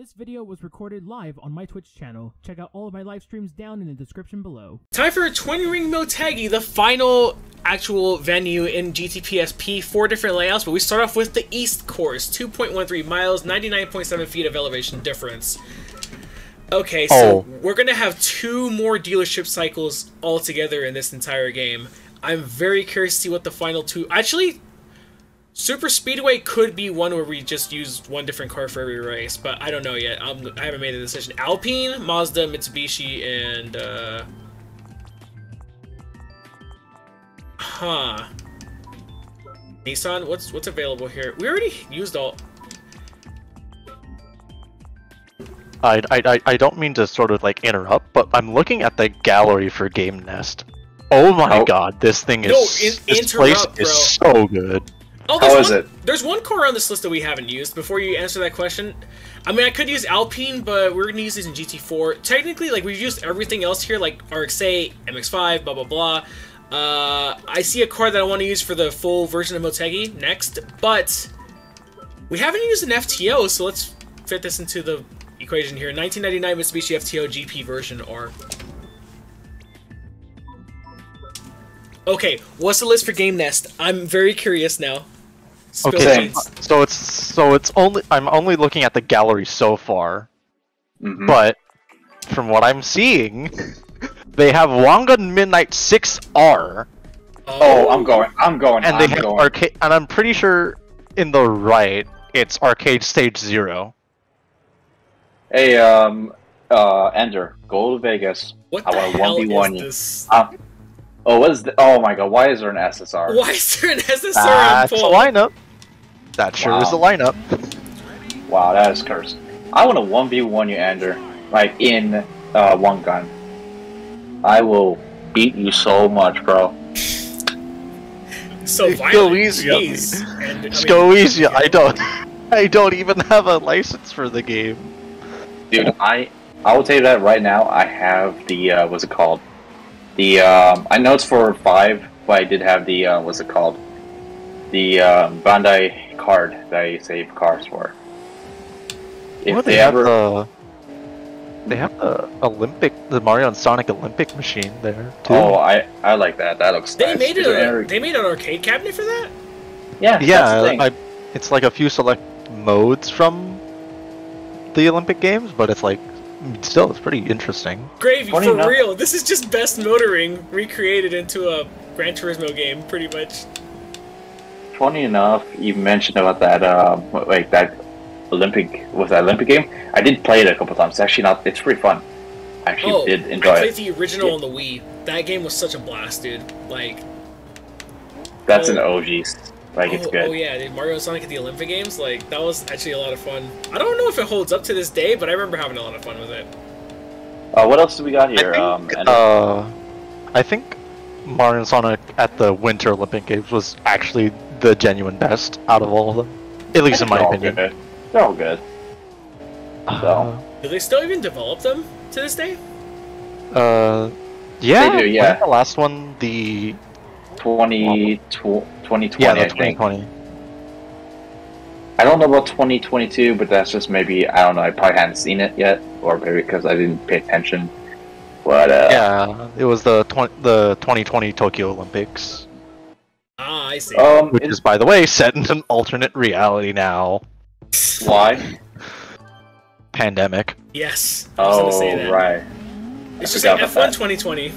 This video was recorded live on my Twitch channel. Check out all of my live streams down in the description below. Time for Twin Ring Motegi, the final actual venue in GTPSP. Four different layouts, but we start off with the East Course. 2.13 miles, 99.7 feet of elevation difference. Okay, so Oh. we're gonna have two more dealership cycles altogether in this entire game. I'm very curious to see what the final two... Actually, Super Speedway could be one where we just use one different car for every race, but I don't know yet. I'm, I haven't made a decision. Alpine, Mazda, Mitsubishi, and uh, huh? Nissan. What's what's available here? We already used all. I, I, I- I don't mean to sort of like interrupt, but I'm looking at the gallery for Game Nest. Oh my Oh. god, this thing is No, in- this place interrupt, is so good. Oh, How there's is one, it? There's one car on this list that we haven't used. Before you answer that question, I mean, I could use Alpine, but we're gonna use these in GT4. Technically, like we've used everything else here, like RX-8, MX-5, blah blah blah. Uh, I see a car that I want to use for the full version of Motegi next, but we haven't used an FTO, so let's fit this into the equation here. 1999 Mitsubishi FTO GP version R. Okay, what's the list for Game Nest? I'm very curious now. Spill Okay, the so it's so it's only I'm only looking at the gallery so far, Mhm. but from what I'm seeing, they have Wangan Midnight 6R, Oh, I'm going. I'm going. and they I'm have going. arcade, and I'm pretty sure in the right it's Arcade Stage Zero. Hey, um, uh, Ender, go to Vegas. What I the want a hell 1v1 is you. this? Um, oh, what is the? Oh my God, why is there an SSR? Why is there an SSR on That's a lineup. That sure is a lineup. Wow, that is cursed. I want to one v one you, Ender, like in uh, Wangan. I will beat you so much, bro. So Go easy on me. And, I Just mean, go easy. I don't. I don't even have a license for the game. Dude, I I will tell you that right now. I have the uh, what's it called? The um, I know it's for five, but I did have the uh, what's it called? The um, Bandai card that I save cars for. If Well, they, have ever, the. They have the Olympic, the Mario and Sonic Olympic machine there too. oh, I I like that. That looks They nice. made Is it. A, any- they made an arcade cabinet for that. yeah, that's the yeah, thing. I, it's like a few select modes from the Olympic Games, but it's like still it's pretty interesting. Gravy Funny for enough- real. This is just best motoring recreated into a Gran Turismo game, pretty much. Funny enough, you mentioned about that, um, like that Olympic was that Olympic game. I did play it a couple times. It's actually not. It's pretty fun. I actually Oh, did I played it. the original Yeah. on the Wii. That game was such a blast, dude. Like, That's an oh. OG. Like it's oh, good. oh yeah, dude, Mario and Sonic at the Olympic Games, like that was actually a lot of fun. I don't know if it holds up to this day, but I remember having a lot of fun with it. Uh, what else do we got here? I um, think, Ender? uh, I think Mario and Sonic at the Winter Olympic Games was actually the genuine best out of all of them, at least in my They're opinion. good. They're all good. Uh, Do they still even develop them to this day? uh, yeah, They do, yeah. wasn't The last one, the 20, tw- 2020, yeah, the I think. 2020. I don't know about 2022, but that's just maybe, I don't know, I probably hadn't seen it yet, or maybe because I didn't pay attention. But, uh, Yeah, it was the tw- the 2020 Tokyo Olympics, Ah, I see. um, which it's- is, by the way, set in an alternate reality now. why? Pandemic. yes, I was gonna Oh, say that. right. It's I just forgot like F1 2020.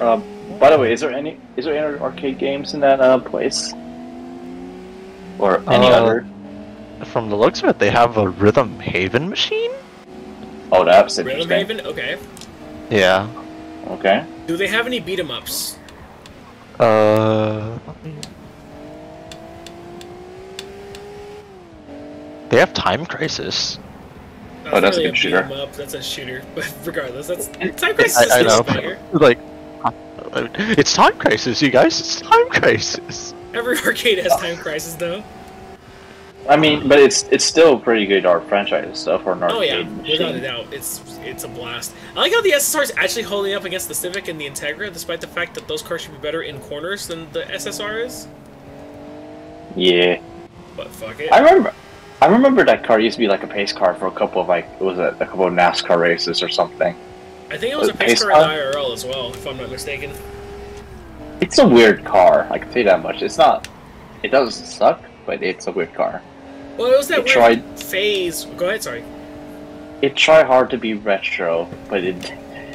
Um, by the way, is there any is there any arcade games in that uh, place? Or any Uh, other? From the looks of it, they have a Rhythm Heaven machine. Oh, that's interesting. Rhythm interesting. Heaven. Okay. Yeah. Okay. Do they have any beat 'em ups? Uh. They have Time Crisis. Oh, that's a really good shooter. Up. That's a shooter. But regardless, that's Time Crisis is I, I know. still. Like, it's Time Crisis, you guys. It's Time Crisis. Every arcade has Time Crisis though. I mean, but it's it's still pretty good art franchise stuff for an Oh yeah, arcade without a doubt, it's it's a blast. I like how the SSR is actually holding up against the Civic and the Integra, despite the fact that those cars should be better in corners than the SSR is. Yeah. But fuck it. I remember. I remember that car used to be like a pace car for a couple of like it was it a couple of NASCAR races or something. I think it was a pace pace car in the? IRL as well, if I'm not mistaken. It's a weird car. I can tell you that much. It's not. It doesn't suck, but it's a weird car. Well, it was that It weird tried- phase. Go ahead, sorry. It tried hard to be retro, but it.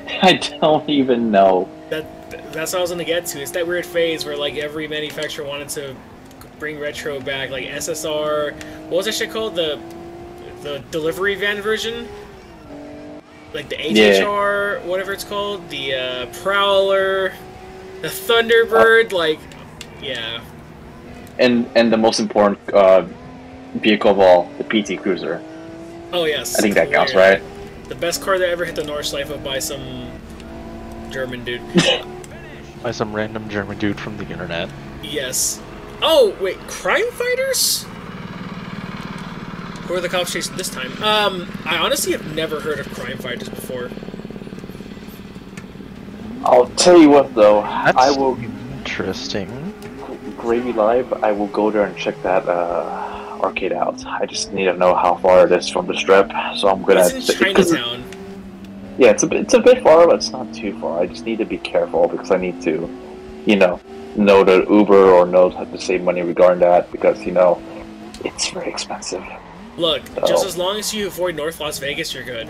I don't even know. That that's what I was gonna get to. It's that weird phase where like every manufacturer wanted to bring retro back, like SSR. What was that shit called? The the delivery van version. Like the Yeah. Whatever it's called, the uh, Prowler, the Thunderbird, like, yeah, And and the most important uh, vehicle of all, the PT Cruiser. oh yes. I think that counts, right? The best car that ever hit the Nordschleife by some German dude. By some random German dude from the internet. Yes. Oh wait, crime fighters? Who are the cops chasing this time? Um, I honestly have never heard of crime fighters before. I'll tell you what, though. That's I will interesting. Gravy Live. I will go there and check that uh, arcade out. I just need to know how far it is from the strip, so I'm gonna. It's in Chinatown. Yeah, it's a bit, it's a bit far, but it's not too far. I just need to be careful because I need to, you know, know the Uber or know how to save money regarding that because you know, it's very expensive. Look, oh. just Oh. as long as you avoid North Las Vegas, you're good.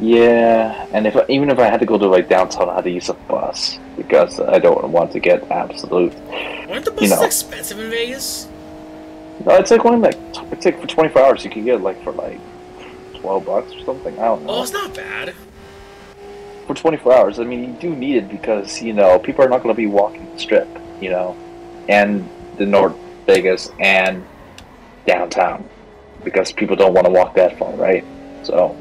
Yeah, and if even if I had to go to like downtown, I had to use a bus because I don't want to get absolute. Aren't the buses know. expensive in Vegas? No, it's like only like it's like for 24 hours you can get like for like 12 bucks or something. I don't know. Oh, it's not bad. for 24 hours. I mean, you do need it because you know people are not going to be walking the strip, you know, and the North Vegas and downtown because people don't want to walk that far, right? So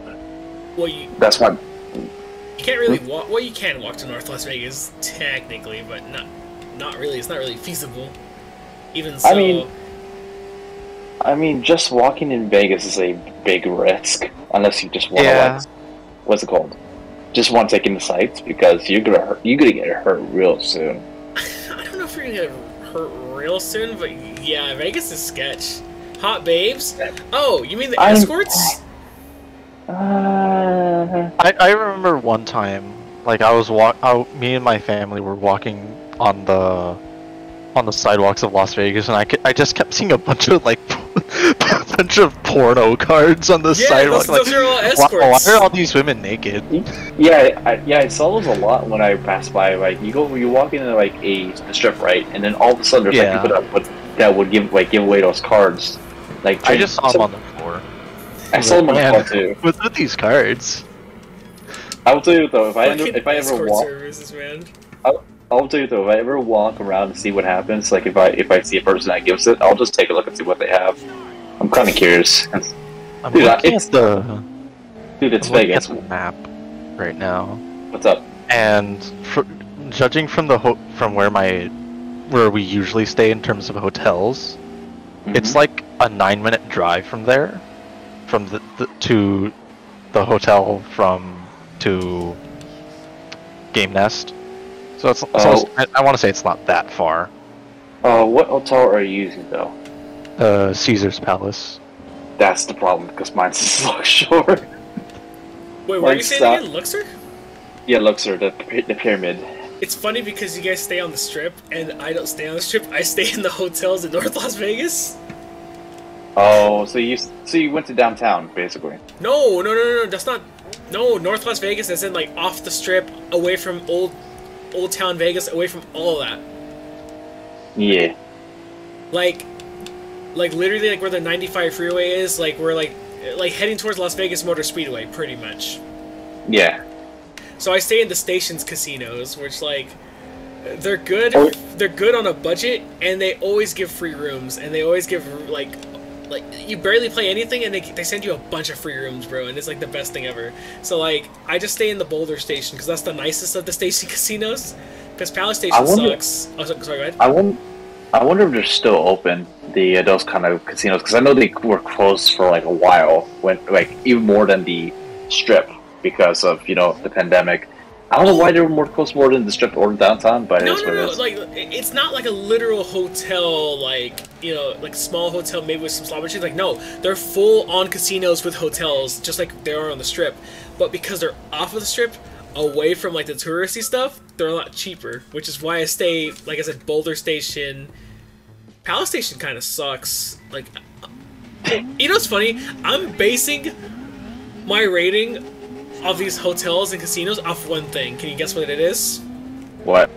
Well, you that's why. you can't really hmm? walk. Well, you can walk to North Las Vegas technically, but not not really. It's not really feasible. Even so, I mean- I mean, just walking in Vegas is a big risk unless you just want to Yeah. like, what's it called? Just want to take in the sights because you're gonna hurt. You're gonna get hurt real soon. I don't know if you're gonna get hurt real soon, but yeah, Vegas is sketch. Hot babes. Oh, you mean the I'm- escorts? Uh, I, I remember one time, like I was walk, I, me and my family were walking on the on the sidewalks of Las Vegas, and I, ke- I just kept seeing a bunch of like a bunch of porno cards on the Yeah, sidewalk. those, like, those are all why, escorts. why are all these women naked? Yeah, I, yeah, I saw those a lot when I passed by. Like, you go, you walk into like a, a strip, right, and then all of a sudden there's Yeah. like people that would that would give like give away those cards. Like, I just saw them so- on the floor. I saw them on the Man, floor too. What's with these cards? I will tell you though, if I end, if I ever walk, services, man. I'll tell you though, if I ever walk around and see what happens, like if I if I see a person that gives it, I'll just take a look and see what they have. I'm kind of curious. I'm Dude, I- looking it's- at the, Dude, it's I'm Vegas. at the map right now. What's up? and fr- judging from the ho- from where my where we usually stay in terms of hotels it's Mm-hmm. like a nine minute drive from there from the, the to the hotel from to game nest so it's, so Oh. it's- I, I want to say it's not that far Uh, what hotel are you using though? uh caesar's palace That's the problem because mine's so short. Wait, what are you Like, saying stop. again? Luxor? yeah, Luxor, the the pyramid. It's funny because you guys stay on the strip and I don't stay on the strip. I stay in the hotels in North Las Vegas. Oh, so you so you went to downtown basically. No, no, no, no, no. That's not. No, North Las Vegas is in like off the strip, away from old, old town Vegas, away from all that. Yeah. Like, like literally like where the 95 freeway is. Like we're like, like heading towards Las Vegas Motor Speedway, pretty much. Yeah. So I stay in the stations casinos, which like they're good. Oh. They're good on a budget, and they always give free rooms, and they always give like like you barely play anything, and they they send you a bunch of free rooms, bro, and it's like the best thing ever. So like I just stay in the Boulder station because that's the nicest of the station casinos. Because Palace Station wonder- sucks. Oh, so- sorry, go ahead. I wonder, I wonder if they're still open the uh, those kind of casinos because I know they were closed for like a while when like even more than the strip because of you know the pandemic. I don't know why they're more close more than the strip or downtown, but No, no, what it no. Like, it's not like a literal hotel, like you know, like small hotel maybe with some slot machines. Like, no, they're full on casinos with hotels, just like they are on the strip. But because they're off of the strip, away from like the touristy stuff, they're a lot cheaper. Which is why I stay, like I said, Boulder Station. Palace Station kind of sucks. Like, you know what's funny? I'm basing my rating of these hotels and casinos off one thing. Can you guess what it is? What?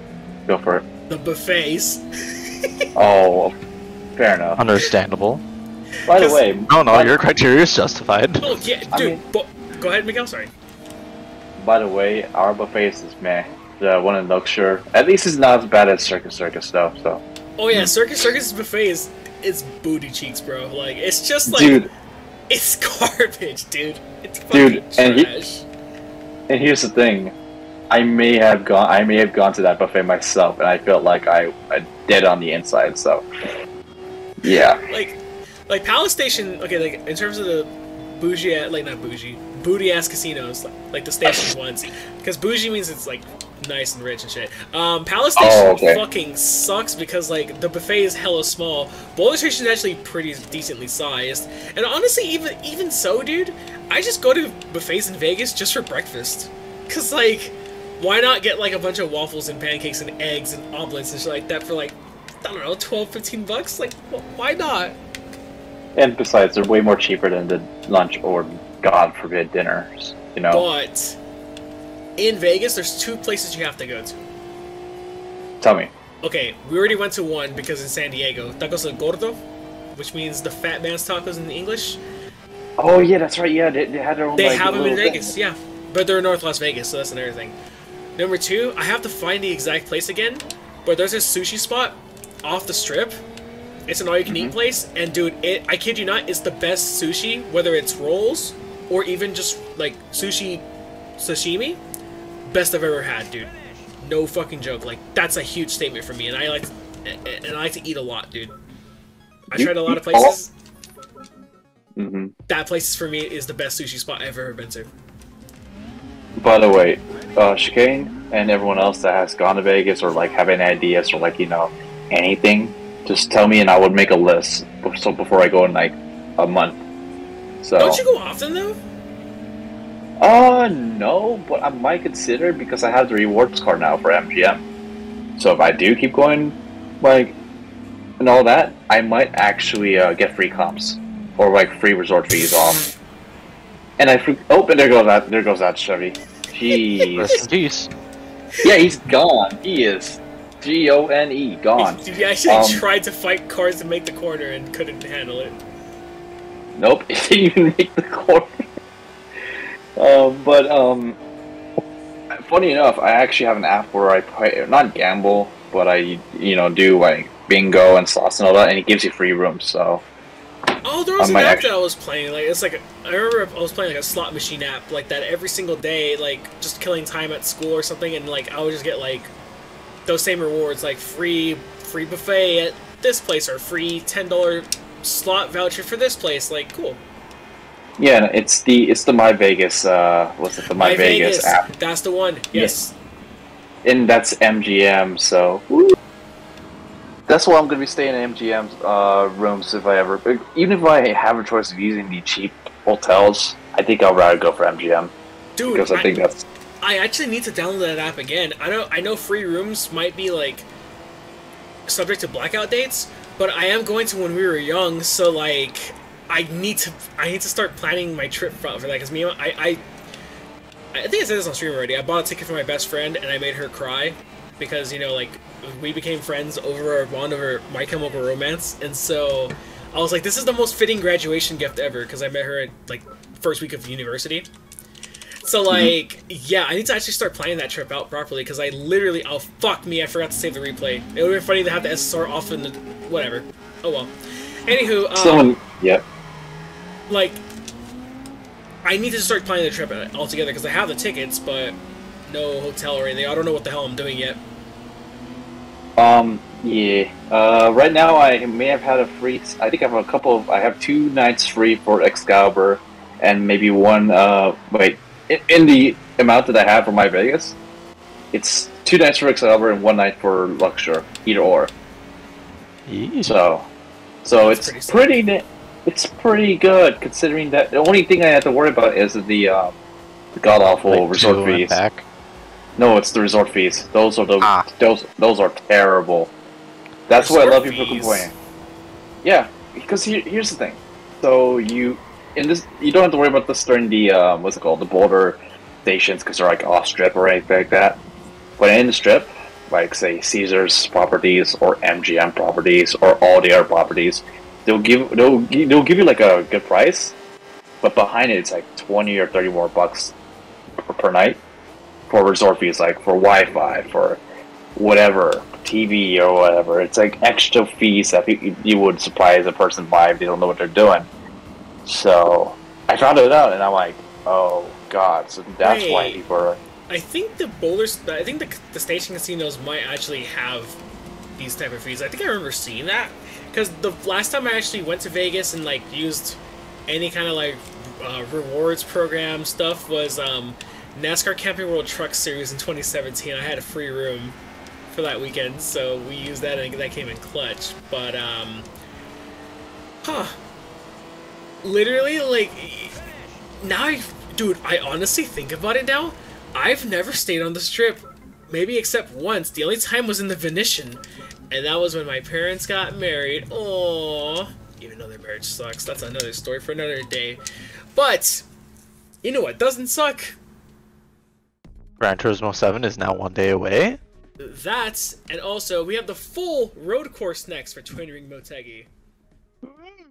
Go for it. The buffets. Oh, fair enough. Understandable. By the way, No, no, your criteria is justified. Oh yeah, I dude. mean- but, go ahead, Miguel. Sorry. By the way, our buffets is meh. The one in Luxor, at least it's not as bad as Circus Circus stuff. So, Oh yeah, Circus Circus buffet is it's booty cheeks, bro. Like it's just like dude, it's garbage, dude. It's fucking Dude, and he- trash. And here's the thing, I may have gone, I may have gone to that buffet myself, and I felt like I, I dead on the inside. So, yeah, like like Palace Station. Okay, like in terms of the bougie, like not bougie, booty ass casinos, like, like the station ones, because bougie means it's like nice and rich and shit. Um, Palace Station Oh, okay. fucking sucks because like the buffet is hella small. Boulder Station is actually pretty decently sized, and honestly, even even so, dude, I just go to buffets in Vegas just for breakfast, cause like. Why not get like a bunch of waffles and pancakes and eggs and omelets and shit like that for like I don't know, 12, 15 bucks? Like, wh- why not? and besides, they're way more cheaper than the lunch or, God forbid, dinners. You know, But in Vegas, there's two places you have to go to. tell me. Okay, we already went to one because in San Diego, Tacos El Gordo, which means the fat man's tacos in English. Oh yeah, that's right. Yeah, they, they had their own. They like, have them in little thing. Vegas, yeah. But they're in North Las Vegas, so that's another thing. Number two, I have to find the exact place again, but there's this sushi spot off the strip. It's an all-you-can-eat Mm-hmm. place, and dude, it I kid you not, it's the best sushi, whether it's rolls or even just like sushi sashimi. Best I've ever had, dude. No fucking joke. Like that's a huge statement for me, and I like to, and I like to eat a lot, dude. I You tried a lot of places. Hmm That place for me is the best sushi spot I've ever been to. By the way, uh, Chicane and everyone else that has gone to Vegas or like have any ideas or like you know anything, just tell me and I would make a list. So before I go in like a month. So. Don't you go often though? Uh, no, but I might consider because I have the rewards card now for MGM. So if I do keep going, like, and all that, I might actually uh, get free comps or like free resort fees off. And I fre- oh, and there goes that there goes that Chevy. Rest Jeez, in peace. yeah, he's gone. He is G O N E gone. Dude, you actually Um, tried to fight cars to make the corner and couldn't handle it. Nope, he didn't even make the corner. um, but um, funny enough, I actually have an app where I play not gamble, but I you know do like bingo and slots and all that, and it gives you free rooms. So Oh, there was an app that I was playing. Like it's like a, I remember I was playing like a slot machine app like that every single day, like just killing time at school or something, and like I would just get like those same rewards, like free free buffet at this place or free ten dollar slot voucher for this place. Like cool. yeah, it's the it's the My Vegas uh what's it the My, Vegas, app, That's the one. Yes. and that's MGM. So that's why I'm gonna be staying in MGM's uh, rooms if I ever. Even if I have a choice of using the cheap hotels, I think I'll rather go for MGM Dude, because I think that's I actually need to download that app again. I know I know free rooms might be like subject to blackout dates, but I am going to when we were young, so like I need to I need to start planning my trip for, for that because me I, I I think I said this on stream already. I bought a ticket for my best friend and I made her cry because you know like we became friends over our bond over My Chemical Romance, and so I was like, this is the most fitting graduation gift ever because I met her at like first week of university. So like, yeah, I need to actually start planning that trip out properly because I literally, oh fuck me, I forgot to save the replay. It would have been funny to have the SSR off in the whatever. Oh well. Anywho, um, someone. Yep. like, I need to start planning the trip altogether because I have the tickets, but no hotel or anything. I don't know what the hell I'm doing yet. Um. Yeah. Uh. Right now, I may have had a free. I think I have a couple of. I have two nights free for Excalibur, and maybe one. Uh. Wait. In, in the amount that I have for my Vegas, it's two nights for Excalibur and one night for Luxor, either or. Yeesh. So, so That's it's pretty pretty, it's pretty good considering that the only thing I have to worry about is the um, the god awful Like resort fees. back. No, it's the resort fees. Those are the Ah. those those are terrible. That's why a lot of Resort people fees? complain. Yeah, because here, here's the thing. So you in this you don't have to worry about this during the um, what's it called the Boulder stations because they're like off strip or anything like that. But in the strip, like say Caesar's properties or MGM properties or all the other properties, they'll give they'll they'll give you like a good price, but behind it it's like twenty or thirty more bucks per, per night for resort fees, like for Wi-Fi, for whatever TV or whatever. It's like extra fees that you, you would surprise a person by if they don't know what they're doing. So I found it out, and I'm like, oh god! So that's why people are. I think the boulders. I think the the station casinos might actually have these type of fees. I think I remember seeing that because the last time I actually went to Vegas and like used any kind of like uh, rewards program stuff was um, NASCAR Camping World Truck Series in 2017. I had a free room for that weekend, so we used that and that came in clutch. But um, huh, literally like now I, dude, I honestly think about it now. I've never stayed on the strip, maybe except once. The only time was in the Venetian, and that was when my parents got married. Oh, even though their marriage sucks, that's another story for another day. But you know what doesn't suck? Gran Turismo 7 is now one day away. That's and also we have the full road course next for Twin Ring Motegi. Mm.